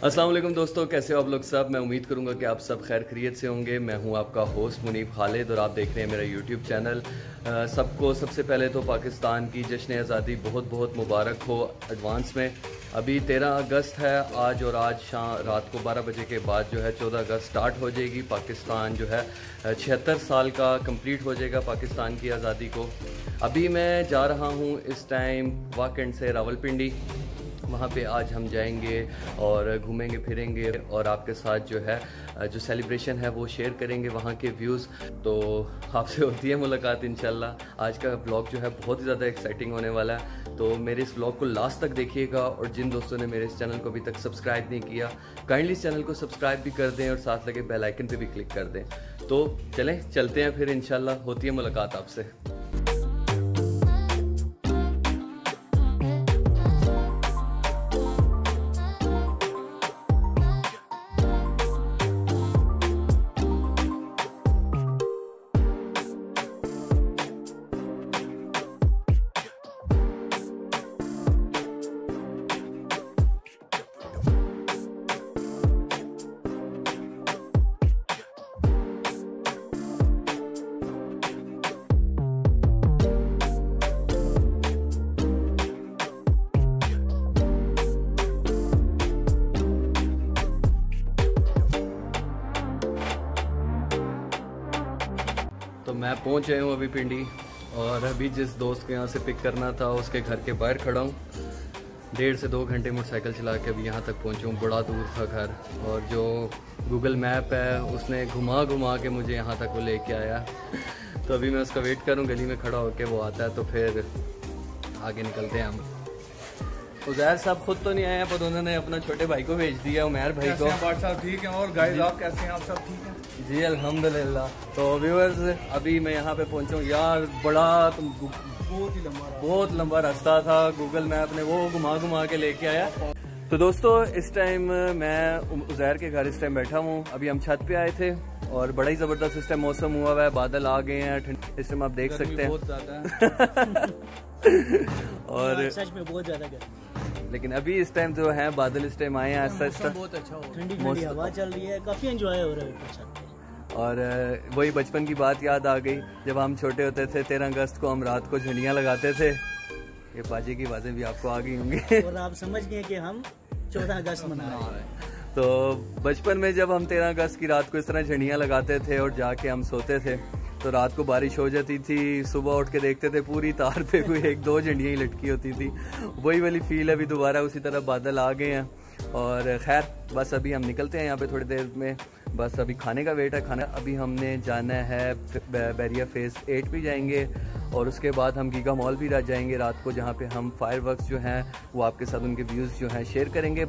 वालेकुम दोस्तों, कैसे हो आप लोग सब? मैं उम्मीद करूँगा कि आप सब खैर खरीत से होंगे। मैं हूँ आपका होस्ट मुनीब खालिद और आप देख रहे हैं मेरा यूट्यूब चैनल। सबको सबसे पहले तो पाकिस्तान की जश्न आज़ादी बहुत बहुत मुबारक हो एडवांस में। अभी 13 अगस्त है आज और आज शाम रात को 12 बजे के बाद जो है 14 अगस्त स्टार्ट हो जाएगी। पाकिस्तान जो है छिहत्तर साल का कंप्लीट हो जाएगा पाकिस्तान की आज़ादी को। अभी मैं जा रहा हूँ इस टाइम वाकंड से रावलपिंडी। वहाँ पे आज हम जाएँगे और घूमेंगे, फिरेंगे और आपके साथ जो है, जो सेलिब्रेशन है वो शेयर करेंगे वहाँ के व्यूज़ तो आपसे होती है मुलाकात इंशाल्लाह। आज का ब्लॉग जो है बहुत ही ज़्यादा एक्साइटिंग होने वाला है। तो मेरे इस ब्लॉग को लास्ट तक देखिएगा और जिन दोस्तों ने मेरे इस चैनल को अभी तक सब्सक्राइब नहीं किया काइंडली इस चैनल को सब्सक्राइब भी कर दें और साथ लगे बेलाइकन पर भी क्लिक कर दें। तो चलें, चलते हैं फिर इंशाल्लाह। होती है मुलाकात आपसे। तो मैं पहुँच गया हूँ अभी पिंडी और अभी जिस दोस्त के यहाँ से पिक करना था, उसके घर के बाहर खड़ा हूँ। डेढ़ से दो घंटे मोटरसाइकिल चला के अभी यहाँ तक पहुँचा हूँ। बड़ा दूर था घर और जो गूगल मैप है, उसने घुमा घुमा के मुझे यहाँ तक वो लेके आया। तो अभी मैं उसका वेट करूँ, गली में खड़ा होकर वो आता है तो फिर आगे निकलते हैं हम। उजैर साहब खुद तो नहीं आए पर उन्होंने अपना छोटे भाई को भेज दिया उमेर भाई को। साहब ठीक है? और गाइस आप कैसे हैं? आप सब ठीक हैं? जी अल्हम्दुलिल्लाह। तो व्यूअर्स अभी मैं यहाँ पे पहुँचा। यार बड़ा तुम बहुत ही लंबा बहुत लंबा रास्ता था। गूगल मैप ने वो घुमा घुमा के लेके आया। तो दोस्तों इस टाइम मैं उजैर के घर इस टाइम बैठा हूँ। अभी हम छत पे आए थे और बड़ा ही ज़बरदस्त इस टाइम मौसम हुआ हुआ है। बादल आ गए हैं इस टाइम आप देख सकते हैं। बहुत ज़्यादा और सच में बहुत ज़्यादा गर्मी। लेकिन अभी इस टाइम जो है बादल इस टाइम आए हैं ऐसा ऐसा बहुत अच्छा हो ठंडी ठंडी हवा चल रही है काफ़ी एंजॉय हो रहा है छत और वही बचपन की बात याद आ गई जब हम छोटे होते थे तेरह अगस्त को हम रात को झंडियाँ लगाते थे। ये बाजे की बातें भी आपको आ गई होंगी। और आप समझ गए कि हम चौदह अगस्त मना रहे हैं। तो बचपन में जब हम तेरह अगस्त की रात को इस तरह झंडियाँ लगाते थे और जाके हम सोते थे तो रात को बारिश हो जाती थी, सुबह उठ के देखते थे पूरी तार पे कोई एक दो झंडियाँ ही लटकी होती थी। वही वाली फील अभी दोबारा उसी तरह बादल आ गए हैं। और खैर, बस अभी हम निकलते हैं यहाँ पे थोड़ी देर में। बस अभी खाने का वेट है, खाना अभी हमने जाना है बैरिया फेस एट भी जाएँगे। और उसके बाद हम गीगा मॉल भी जाएँगे रात को, जहाँ पे हम फायर जो हैं, वो आपके साथ उनके व्यूज़ जो हैं शेयर करेंगे।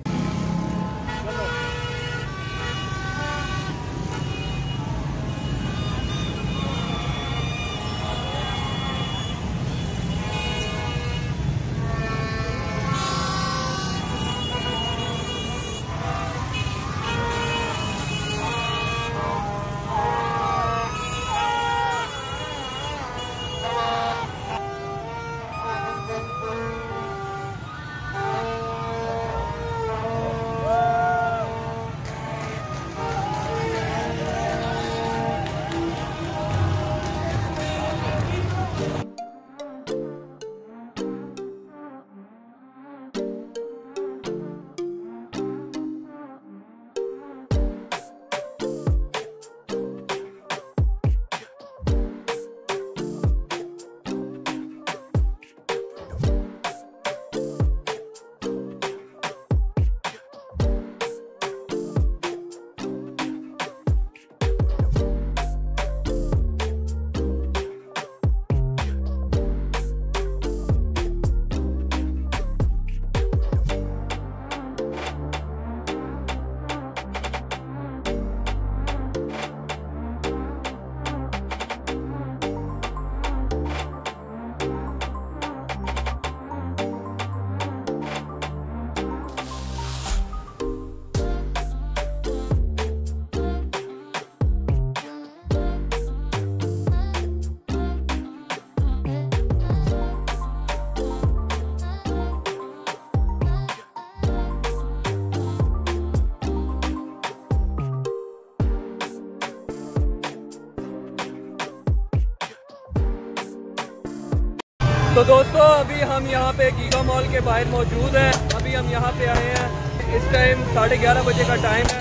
तो दोस्तों, अभी हम यहाँ पे गीगा मॉल के बाहर मौजूद हैं। अभी हम यहाँ पे आए हैं। इस टाइम साढ़े ग्यारह बजे का टाइम है।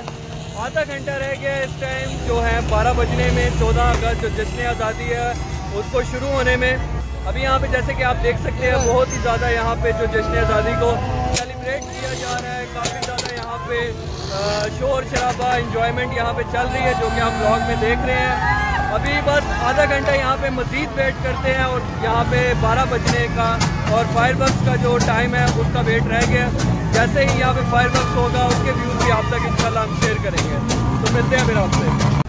आधा घंटा रह गया इस टाइम जो है बारह बजने में, चौदह अगस्त जो जश्न आज़ादी है, उसको शुरू होने में। अभी यहाँ पे जैसे कि आप देख सकते हैं, बहुत ही ज़्यादा यहाँ पे जो जश्न आज़ादी को सेलिब्रेट किया जा रहा है, काफ़ी ज़्यादा यहाँ पे शोर शराबा इंजॉयमेंट यहाँ पे चल रही है, जो कि आप ब्लॉग में देख रहे हैं। अभी बस आधा घंटा यहाँ पे मज़ीद वेट करते हैं और यहाँ पे 12 बजने का और फायरवर्क्स का जो टाइम है, उसका वेट रह गया जैसे ही यहाँ पे फायरवर्क्स होगा, उसके व्यूज़ भी आप तक इंशाल्लाह हम शेयर करेंगे। तो मिलते हैं फिर आपसे।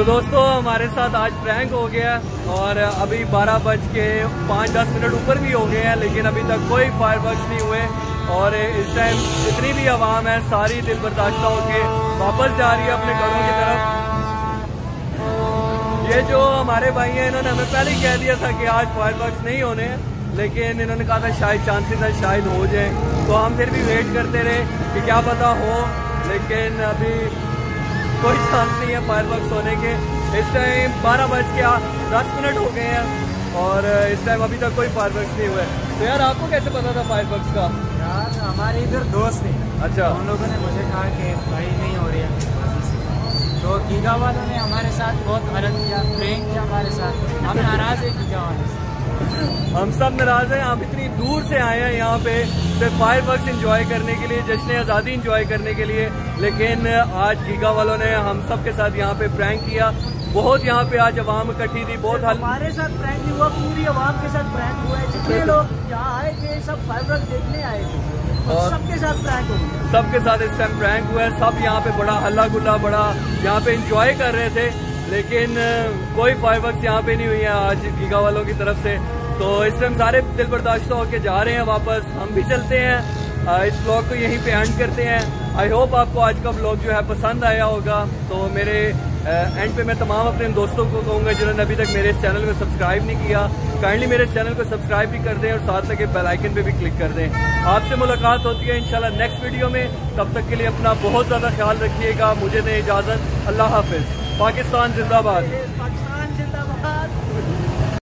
तो दोस्तों, हमारे साथ आज प्रैंक हो गया और अभी बारह बज के पाँच दस मिनट ऊपर भी हो गए हैं, लेकिन अभी तक कोई फायर नहीं हुए और इस टाइम जितनी भी आवाम है सारी दिल बर्दाश्त होके वापस जा रही है अपने घरों की तरफ़। ये जो हमारे भाई हैं, इन्होंने हमें पहले ही कह दिया था कि आज फायर नहीं होने, लेकिन इन्होंने कहा था शायद चांसेस है, शायद हो जाए। तो हम फिर भी वेट करते रहे कि क्या पता हो, लेकिन अभी कोई चांस नहीं है फायर वर्क होने के। इस टाइम बारह बज के दस मिनट हो गए हैं और इस टाइम अभी तक कोई फायर वर्क नहीं है तो यार आपको कैसे पता था फायर वर्क का? यार हमारे इधर दोस्त थे। अच्छा। उन लोगों ने मुझे कहा कि भाई नहीं हो रही है। तो गीगा वालों ने हमारे साथ बहुत मदद किया प्रेम किया हमारे साथ। हम नाराज़ है गीगा वाले से। हम सब नाराज़ हैं आप इतनी दूर से आए हैं यहाँ पे सिर्फ़ फायर वर्क इंजॉय करने के लिए जश्न आज़ादी इंजॉय करने के लिए। लेकिन आज गीगा वालों ने हम सब के साथ यहाँ पे प्रैंक किया। बहुत यहाँ पे आज आवाम इकट्ठी थी बहुत हमारे साथ प्रैंक नहीं हुआ पूरी आवाम के साथ प्रैंक हुआ है। जितने लोग यहाँ आए थे सब फायर वर्क देखने आए थे। और सबके साथ प्रैंक हुआ सबके साथ इस टाइम प्रैंक हुआ है। सब यहाँ पे बड़ा हल्ला गुल्ला बड़ा यहाँ पे इंजॉय कर रहे थे। लेकिन कोई फायर वर्क यहाँ पे नहीं हुई है आज गीगा वालों की तरफ़ से। तो इस टाइम सारे दिल बर्दाश्त होकर जा रहे हैं, वापस हम भी चलते हैं। इस ब्लॉग को यहीं पे एंड करते हैं। आई होप आपको आज का ब्लॉग जो है पसंद आया होगा। तो मेरे एंड पे मैं तमाम अपने दोस्तों को कहूँगा, जिन्होंने अभी तक मेरे इस चैनल को सब्सक्राइब नहीं किया काइंडली मेरे चैनल को सब्सक्राइब भी कर दें और साथ लगे बेल आइकन पे भी क्लिक कर दें। आपसे मुलाकात होती है इंशाल्लाह नेक्स्ट वीडियो में। तब तक के लिए अपना बहुत ज़्यादा ख्याल रखिएगा। मुझे दें इजाज़त। अल्लाह हाफिज़। पाकिस्तान जिंदाबाद।